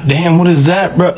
Damn, what is that, bro?